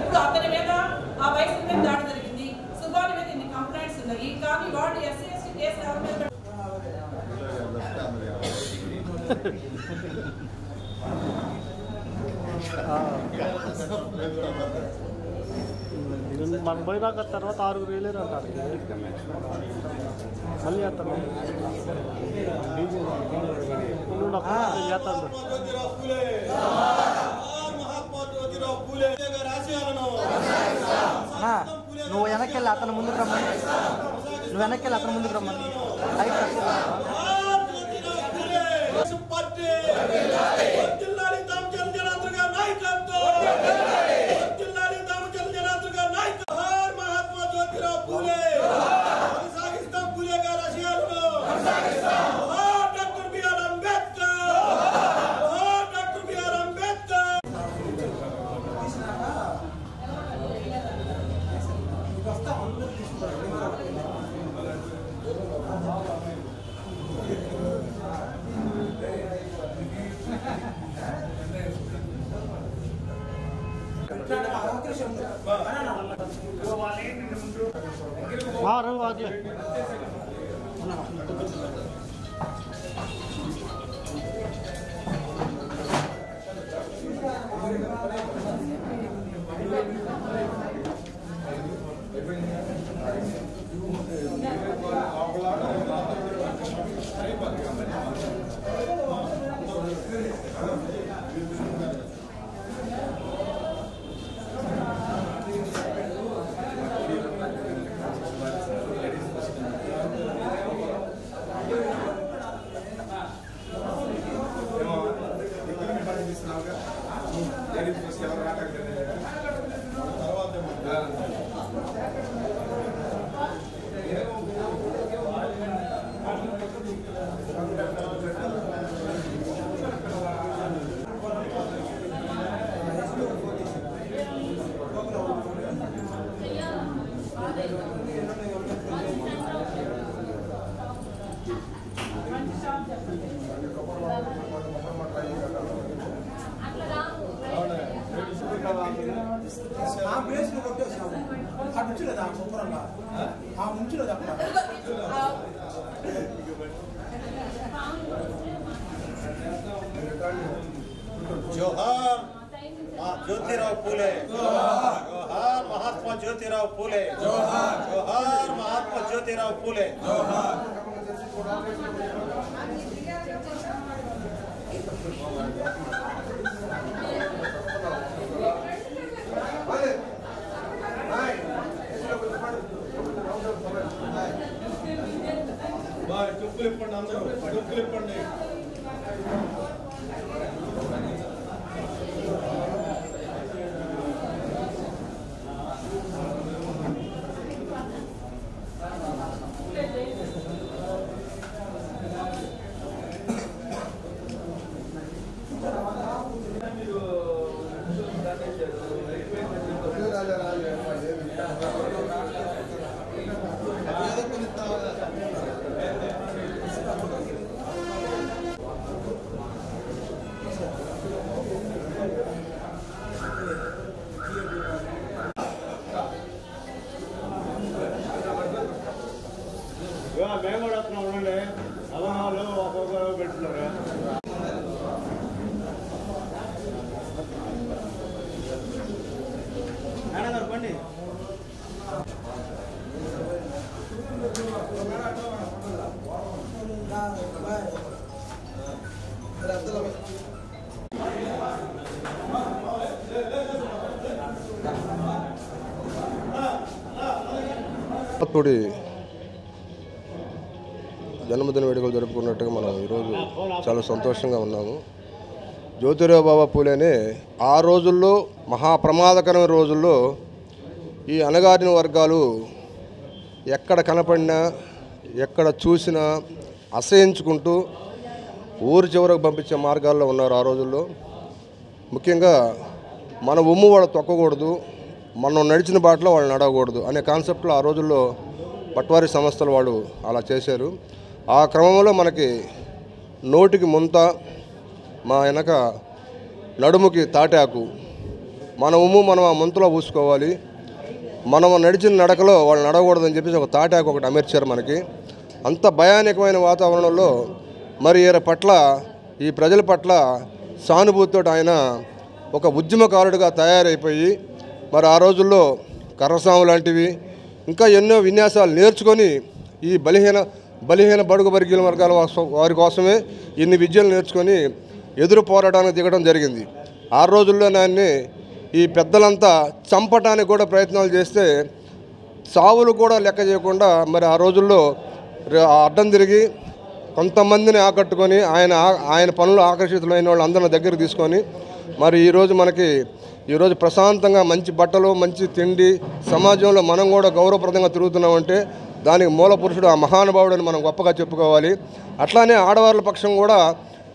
ఇప్పుడు అతని మీద ఆ వయసు మీద దాడి జరిగింది సుబాని మీద ఇన్ని కంప్లైంట్స్ ఉన్నాయి కానీ వాడు ఎస్సీ ఎస్టీ కేసు ఎవరి మీద పెట్ట- ఇది మనం పోయినాక తర్వాత ఆరుగురు వెళ్ళారు అంటారు. మళ్ళీ చేస్తాడు అన్నా, నువ్వు వెనక్కి వెళ్ళి అతను ముందుకు రమ్మని. నువ్వు వెనక్కి వెళ్ళి అతను ముందుకు రమ్మని. Light cut. ఆ, రంగు వాకిలే Ele falou assim, ela vai. ఆ ప్లేస్ను కొట్టేసినాము ఆ నుంచులేదు ఆ శుభ్రంగా ఆ నుంచులేదు అక్కడ జోహార్ మా జ్యోతిరావు పూలే జోహార్ మహాత్మా జ్యోతిరావు పూలే జోహార్ జోహార్ మహాత్మా జ్యోతిరావు పూలే చెప్పులు ఇప్పండి అందరూ చెప్పులు ఇప్పండి. ಮೇಲ್ಗಡೆ ಹತ್ರ ಒಳ್ಳೆ ಅವನಾಲು ಒಬ್ಬೊಬ್ಬರು ಬಿಡ್ತಾರೆ ಮೇಡಮ್ ಬನ್ನಿ. ನೋಡಿ జన్మదిన వేడుకలు జరుపుకున్నట్టుగా మనం ఈరోజు చాలా సంతోషంగా ఉన్నాము. జ్యోతిరావు బాబా పూలేని ఆ రోజుల్లో మహాప్రమాదకరమైన రోజుల్లో ఈ అనగారిన వర్గాలు ఎక్కడ కనపడినా ఎక్కడ చూసినా అసహించుకుంటూ ఊరు చివరకు పంపించే మార్గాల్లో ఉన్నారు ఆ రోజుల్లో. ముఖ్యంగా మన ఉమ్ము వాళ్ళు తొక్కకూడదు మనం నడిచిన బాటలో వాళ్ళు నడవకూడదు అనే కాన్సెప్ట్లో ఆ రోజుల్లో పట్వారీ సంస్థలు వాళ్ళు అలా చేశారు. ఆ క్రమంలో మనకి నోటికి ముంత మా వెనక నడుముకి తాటాకు. మన ఉమ్ము మనం ఆ ముంతలో పూసుకోవాలి. మనం నడిచిన నడకలో వాళ్ళు నడవకూడదని చెప్పేసి ఒక తాటాకు ఒకటి అమర్చారు మనకి. అంత భయానకమైన వాతావరణంలో మరి ఈయన పట్ల ఈ ప్రజల పట్ల సానుభూతితో ఆయన ఒక ఉద్యమకారుడిగా తయారైపోయి మరి ఆ రోజుల్లో కర్రసాము లాంటివి ఇంకా ఎన్నో విన్యాసాలు నేర్చుకొని ఈ బలహీన బలహీన బడుగు వర్గీయుల వర్గాల వారి కోసమే ఇన్ని విద్యలు నేర్చుకొని ఎదురు పోరాటానికి దిగడం జరిగింది. ఆ రోజుల్లో నాన్ని ఈ పెద్దలంతా చంపటానికి కూడా ప్రయత్నాలు చేస్తే సావులు కూడా లెక్క చేయకుండా మరి ఆ రోజుల్లో అడ్డం తిరిగి కొంతమందిని ఆకట్టుకొని ఆయన ఆయన పనులు ఆకర్షితులైన వాళ్ళు అందరిని దగ్గర తీసుకొని మరి ఈరోజు మనకి ఈరోజు ప్రశాంతంగా మంచి బట్టలు మంచి తిండి సమాజంలో మనం కూడా గౌరవప్రదంగా తిరుగుతున్నామంటే దానికి మూల పురుషుడు ఆ మహానుభావుడని మనం గొప్పగా చెప్పుకోవాలి. అట్లానే ఆడవాళ్ళ పక్షం కూడా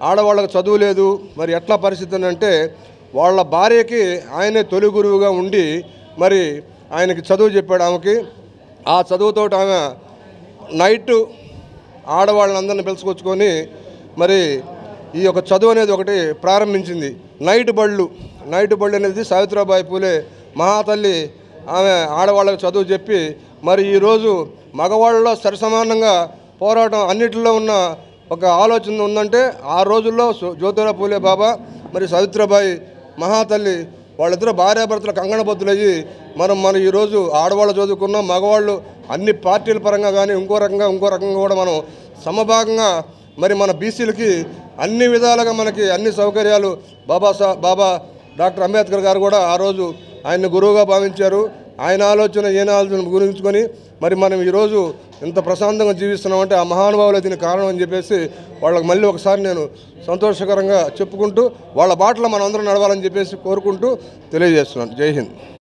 ఆడవాళ్ళకి చదువు లేదు. మరి ఎట్లా పరిస్థితి అంటే వాళ్ళ భార్యకి ఆయనే తొలి గురువుగా ఉండి మరి ఆయనకి చదువు చెప్పాడు ఆమెకి. ఆ చదువుతో ఆమె నైట్ ఆడవాళ్ళందరిని పిలుచుకొచ్చుకొని మరి ఈ యొక్క చదువు అనేది ఒకటి ప్రారంభించింది. నైట్ బళ్ళు నైట్ బళ్ళు అనేది సావిత్రిబాయి పూలే మహాతల్లి ఆమె ఆడవాళ్ళకి చదువు చెప్పి మరి ఈరోజు మగవాళ్ళలో సరిసమానంగా పోరాటం అన్నిటిలో ఉన్న ఒక ఆలోచన ఉందంటే ఆ రోజుల్లో జ్యోతిరా జ్యోతిరావు పూలే బాబా మరి సవిత్రబాయి మహాతల్లి వాళ్ళిద్దరు భార్యాభర్తలు కంగణబద్దులయ్యి మనం మనం ఈరోజు ఆడవాళ్ళు చదువుకున్నాం మగవాళ్ళు అన్ని పార్టీల పరంగా కానీ ఇంకో రకంగా ఇంకో రకంగా కూడా మనం సమభాగంగా మరి మన బీసీలకి అన్ని విధాలుగా మనకి అన్ని సౌకర్యాలు బాబా బాబా డాక్టర్ అంబేద్కర్ గారు కూడా ఆ రోజు ఆయన్ని గురువుగా భావించారు. ఆయన ఆలోచన ఈయన ఆలోచన గురించుకొని మరి మనం ఈరోజు ఇంత ప్రశాంతంగా జీవిస్తున్నామంటే ఆ మహానుభావులు దీనికి కారణం అని చెప్పేసి వాళ్ళకి మళ్ళీ ఒకసారి నేను సంతోషకరంగా చెప్పుకుంటూ వాళ్ళ బాటలో మనం అందరం నడవాలని చెప్పేసి కోరుకుంటూ తెలియజేస్తున్నాను. జై హింద్.